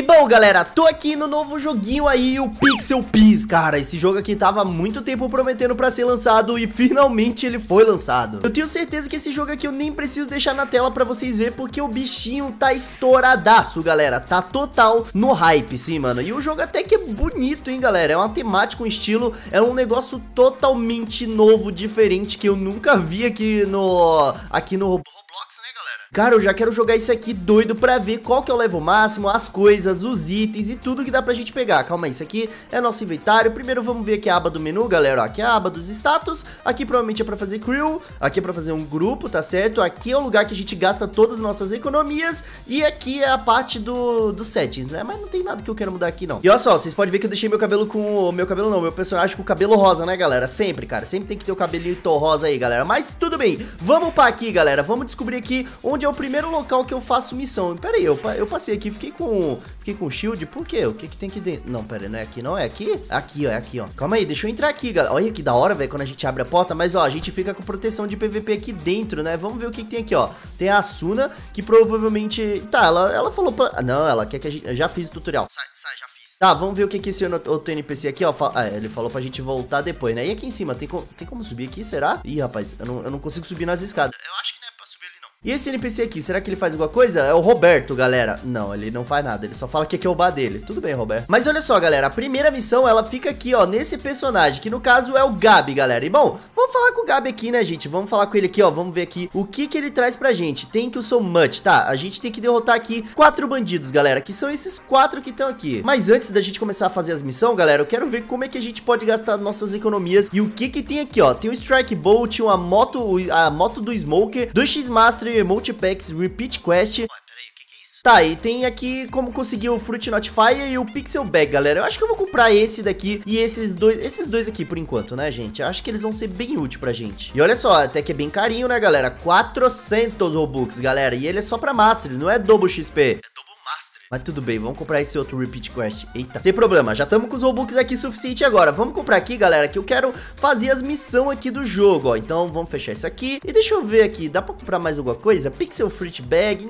E bom, galera, tô aqui no novo joguinho aí, o Pixel Peace, cara. Esse jogo aqui tava há muito tempo prometendo pra ser lançado e finalmente ele foi lançado. Eu tenho certeza que esse jogo aqui eu nem preciso deixar na tela pra vocês verem, porque o bichinho tá estouradaço, galera. Tá total no hype, sim, mano. E o jogo até que é bonito, hein, galera. É uma temática, um estilo, é um negócio totalmente novo, diferente, que eu nunca vi aqui no... aqui no Roblox, né, galera? Cara, eu já quero jogar isso aqui doido pra ver qual que é o level máximo, as coisas, os itens e tudo que dá pra gente pegar. Calma aí, isso aqui é nosso inventário. Primeiro vamos ver aqui a aba do menu, galera. Ó, aqui é a aba dos status. Aqui provavelmente é pra fazer crew. Aqui é pra fazer um grupo, tá certo? Aqui é o lugar que a gente gasta todas as nossas economias. E aqui é a parte do, dos settings, né? Mas não tem nada que eu quero mudar aqui, não. E olha só, vocês podem ver que eu deixei meu cabelo com... Meu cabelo não, meu personagem com o cabelo rosa, né, galera? Sempre, cara. Sempre tem que ter o cabelinho rosa aí, galera. Mas tudo bem. Vamos pra aqui, galera. Vamos descobrir aqui onde é o primeiro local que eu faço missão. Pera aí, eu, eu passei aqui, fiquei com fiquei com shield. Por quê? O que que tem aqui dentro? Não, pera aí, não é aqui não, é aqui? Aqui, ó, é aqui, ó. Calma aí, deixa eu entrar aqui, galera. Olha que da hora, velho, quando a gente abre a porta. Mas, ó, a gente fica com proteção de PVP aqui dentro, né? Vamos ver o que, que tem aqui, ó. Tem a Asuna, que provavelmente... Tá, ela, ela falou pra... Não, ela quer que a gente... Eu já fiz o tutorial. Sai, sai, já fiz. Tá, vamos ver o que que esse outro NPC aqui, ó. Ah, ele falou pra gente voltar depois, né? E aqui em cima, tem, co... tem como subir aqui, será? Ih, rapaz, eu não, eu não consigo subir nas escadas. Eu acho que e esse NPC aqui, será que ele faz alguma coisa? É o Roberto, galera. Não, ele não faz nada, ele só fala que aqui é o bar dele. Tudo bem, Roberto. Mas olha só, galera, a primeira missão, ela fica aqui, ó, nesse personagem, que no caso é o Gabi, galera. E bom, vamos falar com o Gabi aqui, né, gente? Vamos falar com ele aqui, ó, vamos ver aqui o que que ele traz pra gente. Tem que o so much, tá? A gente tem que derrotar aqui quatro bandidos, galera, que são esses quatro que estão aqui. Mas antes da gente começar a fazer as missões, galera, eu quero ver como é que a gente pode gastar nossas economias e o que que tem aqui, ó. Tem o Strike Bolt, uma moto, a moto do Smoker, 2x Master, Multipacks, Repeat Quest. Tá, e tem aqui como conseguir o Fruit Notifier e o Pixel Bag, galera. Eu acho que eu vou comprar esse daqui e esses dois, esses dois aqui por enquanto, né, gente? Eu acho que eles vão ser bem úteis pra gente. E olha só, até que é bem carinho, né, galera? 400 Robux, galera. E ele é só pra Master, não é Double XP. É Double mas tudo bem, vamos comprar esse outro Repeat Quest. Eita, sem problema, já estamos com os Robux aqui suficiente agora. Vamos comprar aqui, galera, que eu quero fazer as missões aqui do jogo, ó. Então vamos fechar isso aqui. E deixa eu ver aqui, dá pra comprar mais alguma coisa? Pixel Fruit Bag...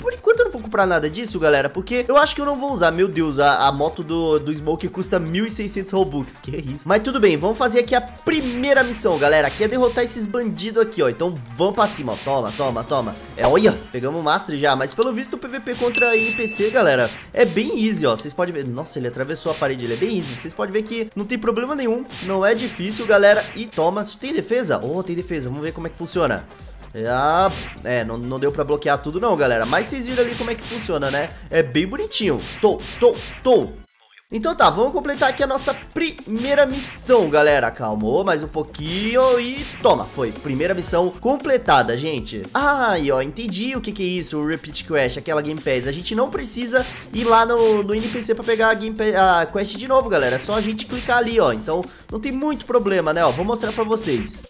Por enquanto eu não vou comprar nada disso, galera, porque eu acho que eu não vou usar. Meu Deus, a, a moto do, do Smoke custa 1.600 Robux, que é isso. Mas tudo bem, vamos fazer aqui a primeira missão, galera. Aqui é derrotar esses bandidos aqui, ó. Então vamos pra cima, ó. Toma, toma, toma. É, olha, pegamos o Master já. Mas pelo visto o PVP contra NPC galera, é bem easy, ó. Vocês podem ver. Nossa, ele atravessou a parede, ele é bem easy. Vocês podem ver que não tem problema nenhum. Não é difícil, galera. E toma. Tem defesa? Oh, tem defesa. Vamos ver como é que funciona. Ah, é, não, não deu pra bloquear tudo não, galera. Mas vocês viram ali como é que funciona, né? É bem bonitinho. Tô, tô, tô. Então tá, vamos completar aqui a nossa primeira missão, galera. Calmou mais um pouquinho e toma, foi. Primeira missão completada, gente. Ah, e ó, entendi o que que é isso, o Repeat Quest, aquela Game Pass. A gente não precisa ir lá no, no NPC pra pegar a, Game Pass, a Quest de novo, galera. É só a gente clicar ali, ó. Então não tem muito problema, né, ó. Vou mostrar pra vocês.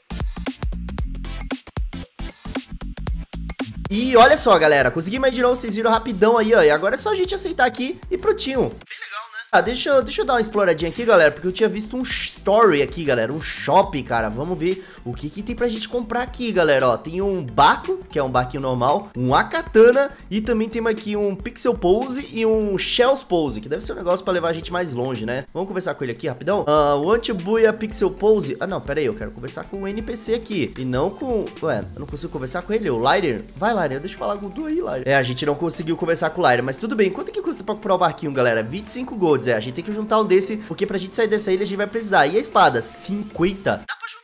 E olha só, galera, consegui mais de novo, vocês viram rapidão aí, ó. E agora é só a gente aceitar aqui e prontinho. Bem legal. Ah, deixa eu, deixa eu dar uma exploradinha aqui, galera, porque eu tinha visto um story aqui, galera, um shopping, cara. Vamos ver o que que tem pra gente comprar aqui, galera, ó. Tem um barco, que é um barquinho normal, um Akatana e também tem aqui um Pixel Pose e um Shells Pose, que deve ser um negócio pra levar a gente mais longe, né? Vamos conversar com ele aqui rapidão? Uh, o Antibuia Pixel Pose... Ah, não, pera aí, eu quero conversar com o NPC aqui e não com... Ué, eu não consigo conversar com ele, o Lighter? Vai, Lighter, deixa eu falar com tu aí, Lighter. É, a gente não conseguiu conversar com o Lighter, mas tudo bem. Quanto que custa pra comprar o barquinho, galera? 25 gold a gente tem que juntar um desse, porque pra gente sair dessa ilha a gente vai precisar. E a espada? 50. Dá pra juntar.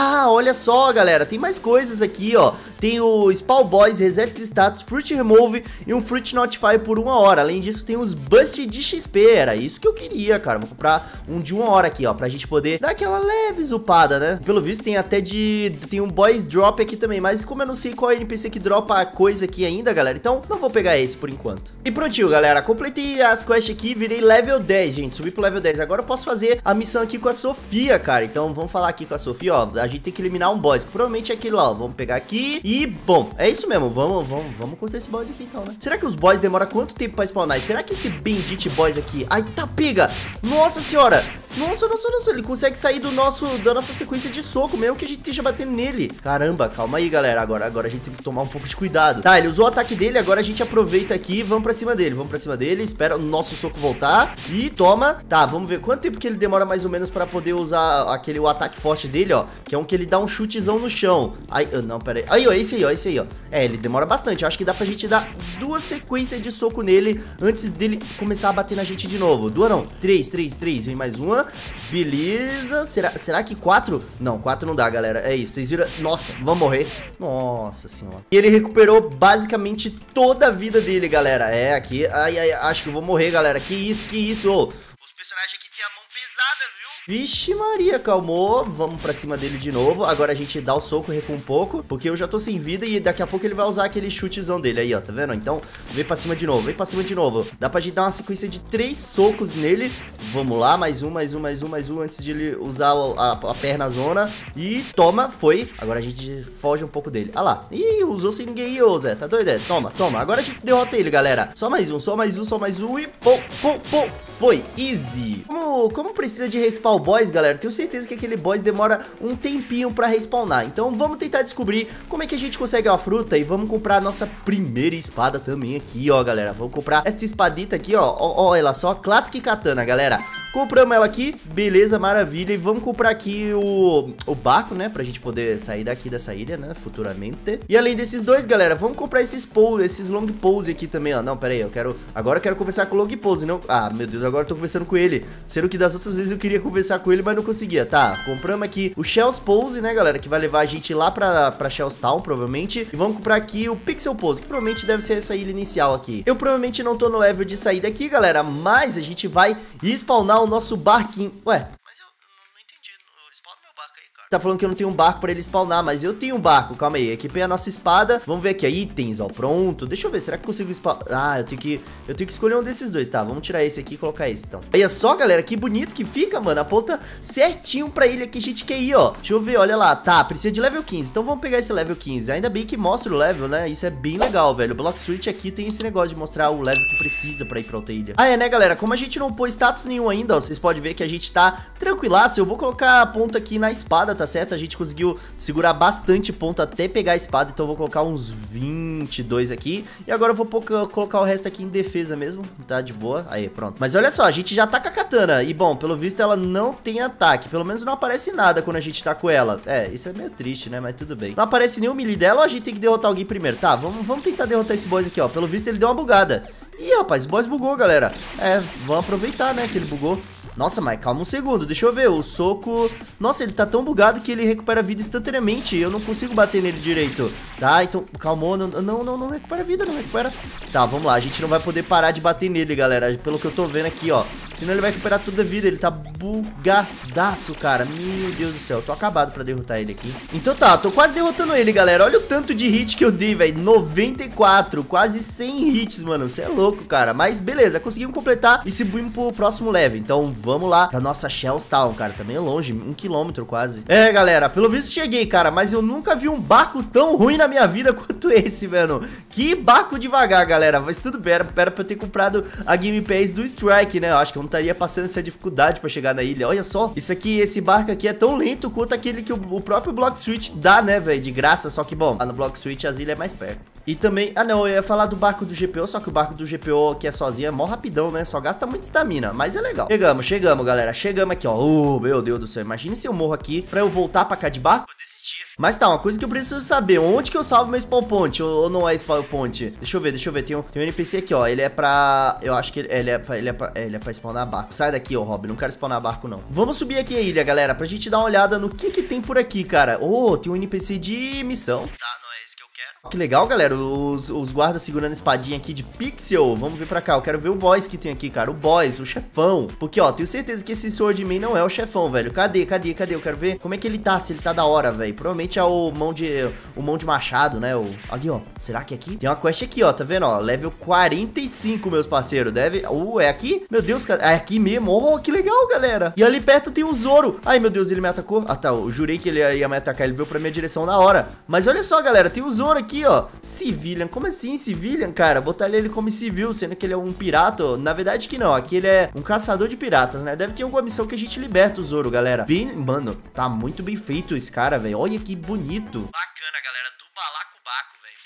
Ah, olha só, galera, tem mais coisas aqui, ó. Tem o Spawn Boys, Resets Status, Fruit Remove e um Fruit Notify por uma hora. Além disso, tem os Bust de XP, era isso que eu queria, cara. Vou comprar um de uma hora aqui, ó, pra gente poder dar aquela leve zupada, né? Pelo visto, tem até de... tem um Boys Drop aqui também, mas como eu não sei qual NPC que dropa a coisa aqui ainda, galera, então não vou pegar esse por enquanto. E prontinho, galera, completei as quests aqui, virei level 10, gente, subi pro level 10. Agora eu posso fazer a missão aqui com a Sofia, cara. Então vamos falar aqui com a Sofia, ó. Gente tem que eliminar um boss, que provavelmente é aquele lá, ó. Vamos pegar aqui e, bom, é isso mesmo. Vamos, vamos, vamos contra esse boss aqui então, né? Será que os boys demoram quanto tempo pra spawnar? será que esse Bendit boss aqui... Ai, tá pega! Nossa senhora! Nossa, nossa, nossa, ele consegue sair do nosso, da nossa sequência de soco, mesmo que a gente esteja batendo nele. Caramba, calma aí, galera. Agora, agora a gente tem que tomar um pouco de cuidado. Tá, ele usou o ataque dele, agora a gente aproveita aqui e vamos pra cima dele. Vamos pra cima dele, espera o nosso soco voltar e toma. Tá, vamos ver quanto tempo que ele demora mais ou menos pra poder usar aquele o ataque forte dele, ó. Que é um que ele dá um chutezão no chão. Aí, ah, não, pera aí. Aí, ó, esse aí, ó, esse aí, ó. É, ele demora bastante. Eu acho que dá pra gente dar duas sequências de soco nele antes dele começar a bater na gente de novo. Duas não, três, três, três. Vem mais uma. Beleza. Será, será que quatro? Não, quatro não dá, galera. É isso, vocês viram? Nossa, vamos morrer. Nossa senhora. E ele recuperou basicamente toda a vida dele, galera. É, aqui. Ai, ai, acho que eu vou morrer, galera. Que isso, que isso. Oh, os personagens aqui Vixe Maria, calmou. Vamos pra cima dele de novo. Agora a gente dá o soco, recua um pouco. Porque eu já tô sem vida e daqui a pouco ele vai usar aquele chutezão dele aí, ó. Tá vendo? Então, vem pra cima de novo. Vem pra cima de novo. Dá pra gente dar uma sequência de três socos nele. Vamos lá, mais um, mais um, mais um, mais um. Antes de ele usar a, a, a perna zona. E toma, foi. Agora a gente foge um pouco dele. Ah lá. Ih, usou sem ninguém, ô Zé. Tá doido? É? Toma, toma. Agora a gente derrota ele, galera. Só mais um, só mais um, só mais um. E pô, pô, pô. Foi, easy. Como, como precisa de respawn boys, galera, tenho certeza que aquele boss demora um tempinho pra respawnar. Então vamos tentar descobrir como é que a gente consegue uma fruta e vamos comprar a nossa primeira espada também aqui, ó, galera. Vamos comprar essa espadita aqui, ó. Ó, ó ela só, Classic Katana, galera. Compramos ela aqui, beleza, maravilha. E vamos comprar aqui o, o barco, né? Pra gente poder sair daqui dessa ilha, né? Futuramente. E além desses dois, galera, vamos comprar esses pose, esses long pose aqui também, ó. Não, pera aí, eu quero... Agora eu quero conversar com o long pose, não... Ah, meu Deus, agora eu tô conversando com ele. Sendo que das outras vezes eu queria conversar com ele, mas não conseguia. Tá, compramos aqui o Shells Pose, né, galera? Que vai levar a gente lá pra, pra Shells Town, provavelmente. E vamos comprar aqui o Pixel Pose, que provavelmente deve ser essa ilha inicial aqui. Eu provavelmente não tô no level de sair daqui, galera, mas a gente vai spawnar o nosso barquinho. Ué, mas eu não entendi. Spawna meu barco aí, cara. Tá falando que eu não tenho um barco pra ele spawnar, mas eu tenho um barco. Calma aí, equipei a nossa espada. Vamos ver aqui, ó, itens, ó, pronto. Deixa eu ver, será que consigo spawnar? Ah, eu tenho que eu tenho que escolher um desses dois, tá? Vamos tirar esse aqui e colocar esse, então. Olha só, galera, que bonito que fica, mano. Aponta certinho pra ilha que a gente quer ir, ó. Deixa eu ver, olha lá. Tá, precisa de level 15. Então vamos pegar esse level 15. Ainda bem que mostra o level, né? Isso é bem legal, velho. O Block Switch aqui tem esse negócio de mostrar o level que precisa pra ir pra outra ilha. Ah, é, né, galera? Como a gente não pôs status nenhum ainda, ó, vocês podem ver que a gente tá tranquilaço. Eu vou colocar a ponta aqui na espada, tá certo? A gente conseguiu segurar bastante ponto até pegar a espada, então eu vou colocar uns 22 aqui. E agora eu vou colocar o resto aqui em defesa mesmo, tá? De boa. Aí, pronto. Mas olha só, a gente já tá com a katana. E bom, pelo visto ela não tem ataque. Pelo menos não aparece nada quando a gente tá com ela. É, isso é meio triste, né? Mas tudo bem. Não aparece o melee dela ou a gente tem que derrotar alguém primeiro? Tá, vamos, vamos tentar derrotar esse boss aqui, ó. Pelo visto ele deu uma bugada. Ih, rapaz, o boss bugou, galera. É, vamos aproveitar, né, que ele bugou. Nossa, mas calma um segundo, deixa eu ver, o soco... Nossa, ele tá tão bugado que ele recupera vida instantaneamente, eu não consigo bater nele direito. Tá, então, calmou, não, não, não, não recupera vida, não recupera... Tá, vamos lá, a gente não vai poder parar de bater nele, galera, pelo que eu tô vendo aqui, ó. Senão ele vai recuperar toda a vida, ele tá bugadaço, cara. Meu Deus do céu, tô acabado pra derrotar ele aqui. Então tá, tô quase derrotando ele, galera. Olha o tanto de hit que eu dei, velho. 94, quase 100 hits, mano. Você é louco, cara. Mas beleza, conseguimos completar e subimos pro próximo level. Então vamos lá pra nossa Shells Town, cara. Também é longe, um quilômetro quase. É, galera, pelo visto cheguei, cara. Mas eu nunca vi um barco tão ruim na minha vida quanto esse, mano. Que barco devagar, galera. Mas tudo bem, era, era pra eu ter comprado a Game Pass do Strike, né? Eu acho que eu não estaria passando essa dificuldade pra chegar na ilha. Olha só, isso aqui, esse barco aqui é tão lento quanto aquele que o, o próprio Block Switch dá, né, velho? De graça, só que, bom, lá no Block Switch as ilhas é mais perto. E também, ah não, eu ia falar do barco do GPO, só que o barco do GPO que é sozinho é mó rapidão, né? Só gasta muita estamina, mas é legal. Chegamos, chegamos, galera. Chegamos aqui, ó. Meu Deus do céu. Imagine se eu morro aqui pra eu voltar pra cá de barco. Eu desistia. Mas tá, uma coisa que eu preciso saber, onde que eu salvo meu spawn point, ou, ou não é spawn point? Deixa eu ver, deixa eu ver, tem um, tem um NPC aqui, ó, ele é pra, eu acho que ele, ele é pra, ele é pra, ele é pra spawnar barco. Sai daqui, ó, Rob, não quero spawnar barco, não. Vamos subir aqui a ilha, galera, pra gente dar uma olhada no que que tem por aqui, cara. Oh, tem um NPC de missão. Tá, que legal, galera, os, os guardas segurando a espadinha aqui de Pixel. Vamos ver pra cá, eu quero ver o boss que tem aqui, cara, o boss, o chefão. Porque, ó, tenho certeza que esse Swordman não é o chefão, velho. Cadê, cadê, cadê? Eu quero ver como é que ele tá, se ele tá da hora, velho. Provavelmente é o mão de, o mão de machado, né, o... Ali, ó, será que é aqui? Tem uma quest aqui, ó, tá vendo, ó, level 45, meus parceiros, deve... Uh, é aqui? Meu Deus, cara, é aqui mesmo, oh, que legal, galera. E ali perto tem o Zoro. Ai, meu Deus, ele me atacou. Ah, tá, eu jurei que ele ia me atacar, ele veio pra minha direção na hora. Mas olha só, galera, tem o Zoro aqui, aqui, ó. Civilian. Como assim, Civilian, cara? Botar ele como civil, sendo que ele é um pirata. Na verdade que não. Aqui ele é um caçador de piratas, né? Deve ter alguma missão que a gente liberta o Zoro, galera. Bem, mano, tá muito bem feito esse cara, velho. Olha que bonito. Bacana, galera.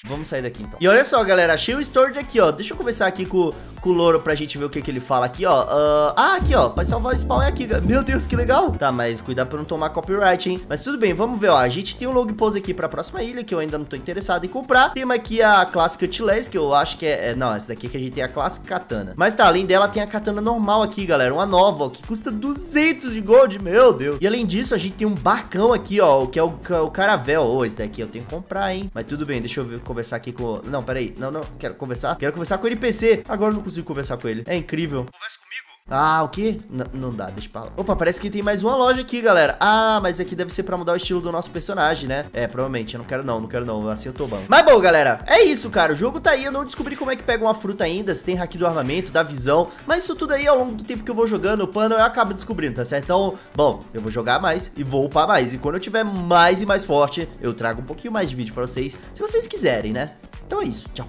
Vamos sair daqui então. E olha só, galera, achei o storage aqui, ó. Deixa eu conversar aqui com, com o Louro pra gente ver o que, que ele fala aqui, ó. Uh, ah, aqui, ó. Pra salvar o spawn é aqui. Meu Deus, que legal. Tá, mas cuidar pra não tomar copyright, hein? Mas tudo bem, vamos ver, ó. A gente tem um log pose aqui pra próxima ilha, que eu ainda não tô interessado em comprar. Temos aqui a clássica Tiles, que eu acho que é, é... Não, essa daqui que a gente tem a clássica katana. Mas tá, além dela tem a katana normal aqui, galera. Uma nova, ó, que custa 200 de gold, meu Deus. E além disso, a gente tem um barcão aqui, ó, que é o, o Caravel. Ô, oh, esse daqui eu tenho que comprar, hein? Mas tudo bem, deixa eu ver, conversar aqui com... Não, peraí. Não, não. Quero conversar. Quero conversar com o NPC. Agora eu não consigo conversar com ele. É incrível. Conversa comigo. Ah, o quê? N não dá, deixa pra lá. Opa, parece que tem mais uma loja aqui, galera. Ah, mas aqui deve ser pra mudar o estilo do nosso personagem, né? É, provavelmente. Eu não quero não, não quero não. Assim eu tô bom. Mas bom, galera, é isso, cara. O jogo tá aí. Eu não descobri como é que pega uma fruta ainda, se tem hack do armamento, da visão. Mas isso tudo aí, ao longo do tempo que eu vou jogando o pano, eu acabo descobrindo, tá certo? Então, bom, eu vou jogar mais e vou upar mais. E quando eu tiver mais e mais forte, eu trago um pouquinho mais de vídeo pra vocês, se vocês quiserem, né? Então é isso. Tchau.